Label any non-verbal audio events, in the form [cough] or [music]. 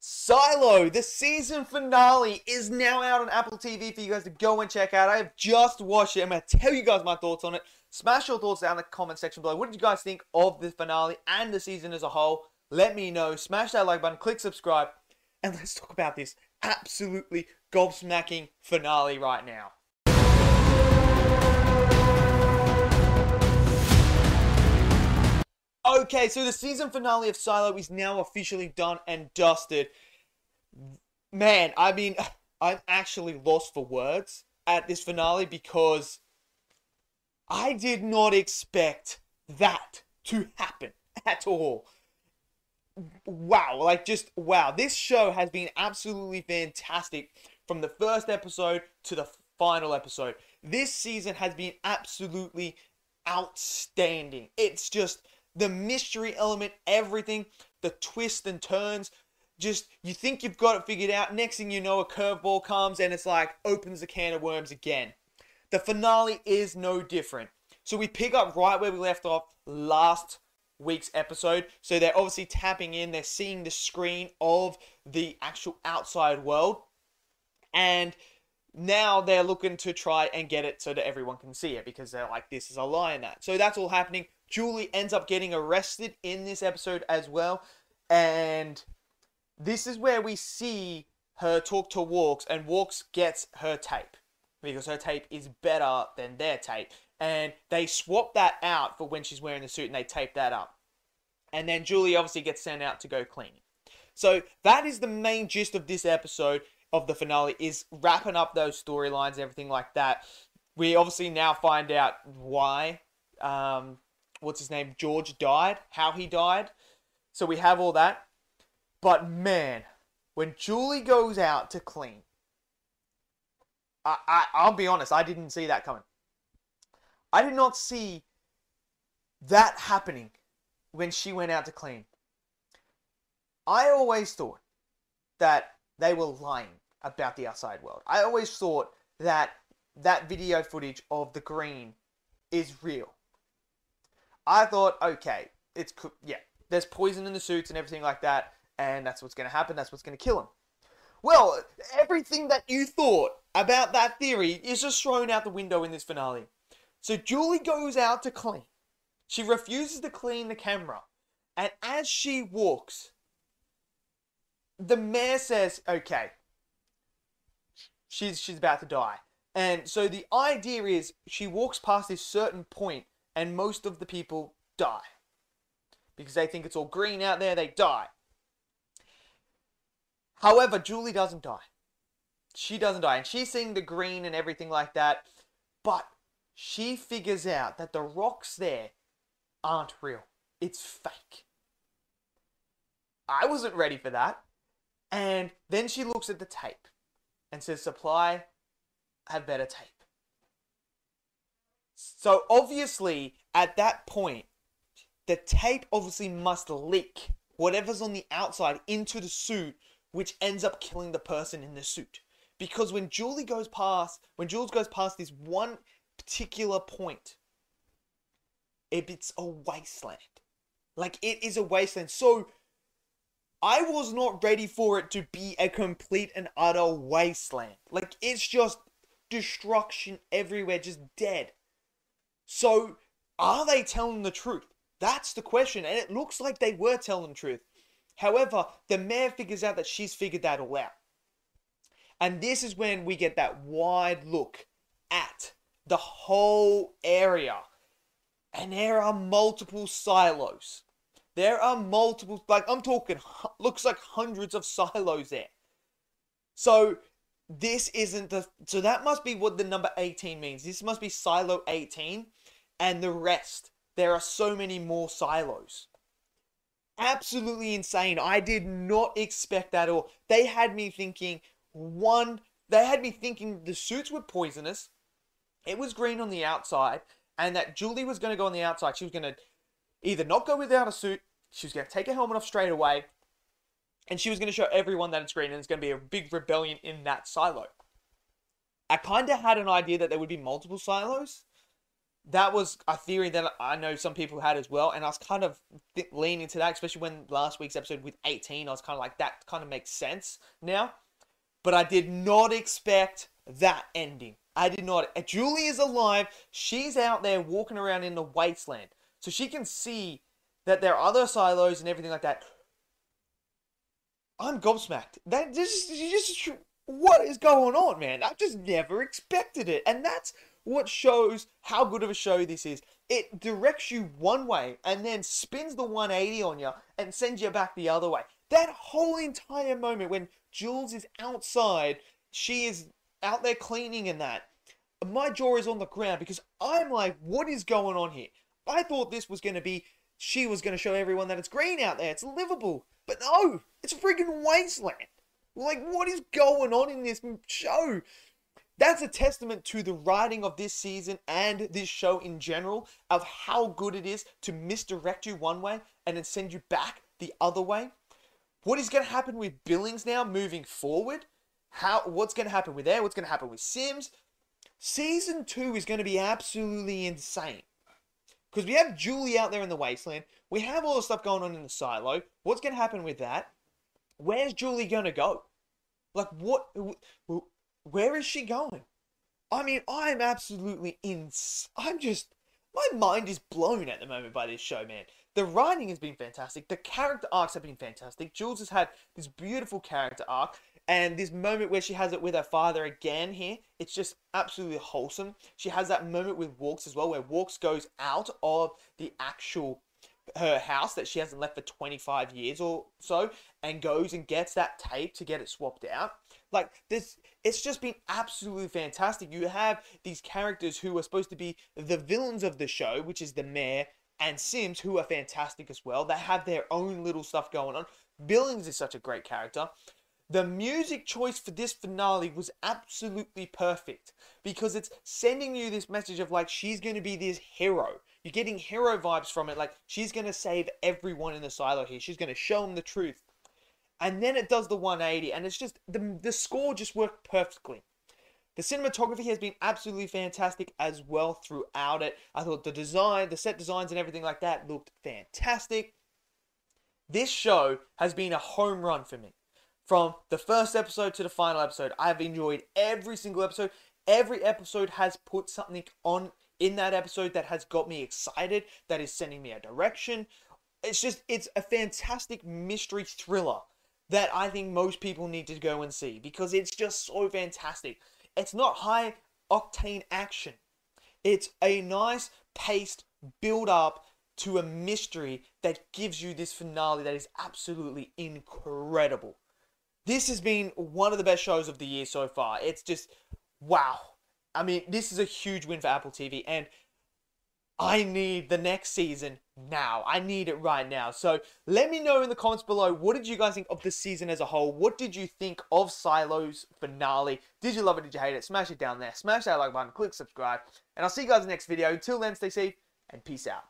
Silo, the season finale is now out on Apple TV for you guys to go and check out. I have just watched it. I'm going to tell you guys my thoughts on it. Smash your thoughts down in the comment section below. What did you guys think of the finale and the season as a whole? Let me know. Smash that like button, click subscribe, and let's talk about this absolutely gobsmacking finale right now. Okay, so the season finale of Silo is now officially done and dusted. Man, I mean, [laughs] I'm actually lost for words at this finale because I did not expect that to happen [laughs] at all. Wow, like just wow. This show has been absolutely fantastic from the first episode to the final episode. This season has been absolutely outstanding. It's just the mystery element, everything, the twists and turns. Just you think you've got it figured out. Next thing you know, a curveball comes and it's like opens a can of worms again. The finale is no different. So we pick up right where we left off last week's episode. So they're obviously tapping in, they're seeing the screen of the actual outside world. And now they're looking to try and get it so that everyone can see it because they're like, this is a lie in that. So that's all happening. Julie ends up getting arrested in this episode as well. And this is where we see her talk to Walks, and Walks gets her tape because her tape is better than their tape. And they swap that out for when she's wearing the suit and they tape that up. And then Julie obviously gets sent out to go cleaning. So that is the main gist of this episode of the finale is wrapping up those storylines, everything like that. We obviously now find out why um, what's his name, George died, how he died. So we have all that. But man, when Julie goes out to clean, I, I I'll be honest, I didn't see that coming. I did not see that happening when she went out to clean. I always thought that they were lying about the outside world. I always thought that that video footage of the green is real. I thought, okay, it's yeah, there's poison in the suits and everything like that, and that's what's going to happen. That's what's going to kill him. Well, everything that you thought about that theory is just thrown out the window in this finale. So Julie goes out to clean. She refuses to clean the camera. And as she walks, the mayor says, okay, she's, she's about to die. And so the idea is she walks past this certain point and most of the people die. Because they think it's all green out there, they die. However, Julie doesn't die. She doesn't die. And she's seeing the green and everything like that. But she figures out that the rocks there aren't real. It's fake. I wasn't ready for that. And then she looks at the tape and says, Supply, have better tape. So obviously, at that point, the tape obviously must leak whatever's on the outside into the suit, which ends up killing the person in the suit. Because when Julie goes past, when Jules goes past this one particular point, it's a wasteland. Like it is a wasteland. So I was not ready for it to be a complete and utter wasteland. Like it's just destruction everywhere, just dead. So, are they telling the truth? That's the question, and it looks like they were telling the truth. However, the mayor figures out that she's figured that all out. And this is when we get that wide look at the whole area. And there are multiple silos. There are multiple, like I'm talking, looks like hundreds of silos there. So this isn't the, so that must be what the number 18 means. This must be silo 18 and the rest. There are so many more silos. Absolutely insane. I did not expect that at all. They had me thinking one, they had me thinking the suits were poisonous. It was green on the outside, and that Julie was going to go on the outside. She was going to either not go without a suit, she was going to take her helmet off straight away, and she was going to show everyone that it's green, and it's going to be a big rebellion in that silo. I kind of had an idea that there would be multiple silos, that was a theory that I know some people had as well, and I was kind of th- leaning to that, especially when last week's episode with 18, I was kind of like, that kind of makes sense now. But I did not expect that ending. I did not. Uh, Julie is alive. She's out there walking around in the wasteland. So she can see that there are other silos and everything like that. I'm gobsmacked. That just, just what is going on, man? I just never expected it. And that's what shows how good of a show this is. It directs you one way and then spins the 180 on you and sends you back the other way. That whole entire moment when Jules is outside, she is out there cleaning and that. My jaw is on the ground because I'm like, what is going on here? I thought this was going to be, she was going to show everyone that it's green out there, it's livable. But no, it's a freaking wasteland. Like, what is going on in this show? That's a testament to the writing of this season and this show in general of how good it is to misdirect you one way and then send you back the other way. What is going to happen with Billings now moving forward? How what's going to happen with there? What's going to happen with Sims? Season 2 is going to be absolutely insane. Because we have Julie out there in the wasteland. We have all the stuff going on in the silo. What's going to happen with that? Where's Julie going to go? Like, what? Where is she going? I mean, I'm absolutely in. I'm just. My mind is blown at the moment by this show, man. The writing has been fantastic. The character arcs have been fantastic. Jules has had this beautiful character arc. And this moment where she has it with her father again here, it's just absolutely wholesome. She has that moment with Walks as well, where Walks goes out of the actual her house that she hasn't left for 25 years or so and goes and gets that tape to get it swapped out. Like this it's just been absolutely fantastic. You have these characters who are supposed to be the villains of the show, which is the mayor and Sims, who are fantastic as well. They have their own little stuff going on. Billings is such a great character. The music choice for this finale was absolutely perfect because it's sending you this message of like she's going to be this hero. You're getting hero vibes from it, like she's going to save everyone in the silo here. She's going to show them the truth. And then it does the 180, and it's just the, the score just worked perfectly. The cinematography has been absolutely fantastic as well throughout it. I thought the design, the set designs, and everything like that looked fantastic. This show has been a home run for me. From the first episode to the final episode, I've enjoyed every single episode. Every episode has put something on in that episode that has got me excited, that is sending me a direction. It's just, it's a fantastic mystery thriller that I think most people need to go and see because it's just so fantastic. It's not high octane action, it's a nice paced build up to a mystery that gives you this finale that is absolutely incredible. This has been one of the best shows of the year so far. It's just wow. I mean, this is a huge win for Apple TV, and I need the next season now. I need it right now. So let me know in the comments below what did you guys think of the season as a whole? What did you think of Silo's finale? Did you love it? Did you hate it? Smash it down there. Smash that like button. Click subscribe. And I'll see you guys in the next video. Until then, stay safe and peace out.